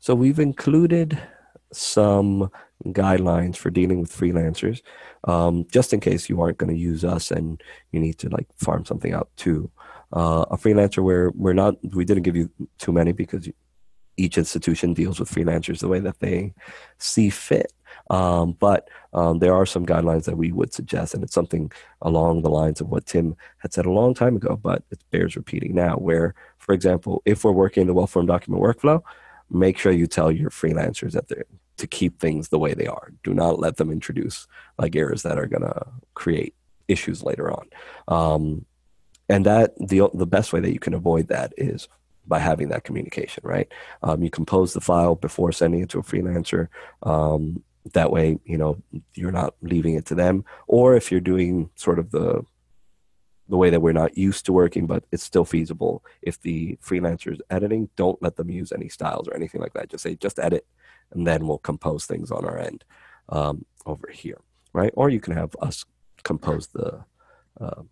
So we've included some guidelines for dealing with freelancers, um, just in case you aren't going to use us and you need to like farm something out too. Uh, a freelancer where we're not, we didn't give you too many because each institution deals with freelancers the way that they see fit. Um, but um, there are some guidelines that we would suggest, and it's something along the lines of what Tim had said a long time ago, but it bears repeating now. Where, for example, if we're working the well formed document workflow, make sure you tell your freelancers that they're to keep things the way they are. Do not let them introduce like errors that are going to create issues later on. Um, and that the the best way that you can avoid that is by having that communication, right? Um, you compose the file before sending it to a freelancer. Um, that way, you know, you're not leaving it to them. Or if you're doing sort of the the way that we're not used to working, but it's still feasible. If the freelancer is editing, don't let them use any styles or anything like that. Just say, just edit, and then we'll compose things on our end um, over here, right? Or you can have us compose the uh,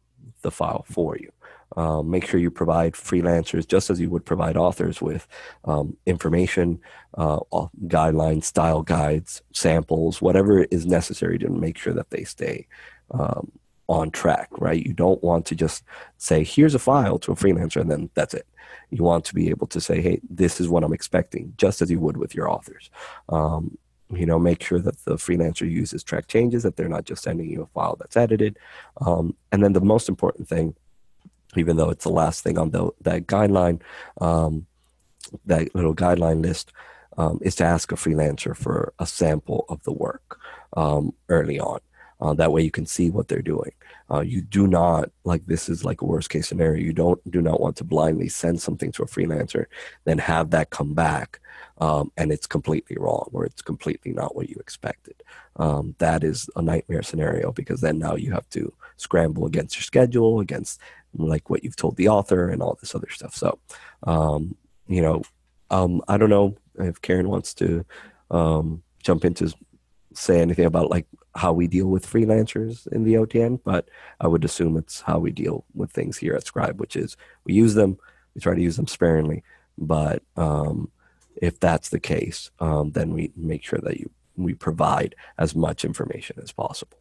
the file for you. Um, make sure you provide freelancers just as you would provide authors with um, information, uh, guidelines, style guides, samples, whatever is necessary to make sure that they stay um, on track, right? You don't want to just say, here's a file to a freelancer and then that's it. You want to be able to say, hey, this is what I'm expecting, just as you would with your authors. Um, you know, make sure that the freelancer uses track changes, that they're not just sending you a file that's edited. Um, and then the most important thing, even though it's the last thing on the, that guideline, um, that little guideline list, um, is to ask a freelancer for a sample of the work um, early on. Uh, that way you can see what they're doing. Uh, you do not like this is like a worst case scenario. You don't do not want to blindly send something to a freelancer, then have that come back um, and it's completely wrong or it's completely not what you expected. Um, that is a nightmare scenario because then now you have to scramble against your schedule, against like what you've told the author and all this other stuff. So, um, you know, um, I don't know if Karen wants to um, jump into say anything about like how we deal with freelancers in the OTN, but I would assume it's how we deal with things here at Scribe, which is we use them, we try to use them sparingly, but um, if that's the case, um, then we make sure that you we provide as much information as possible.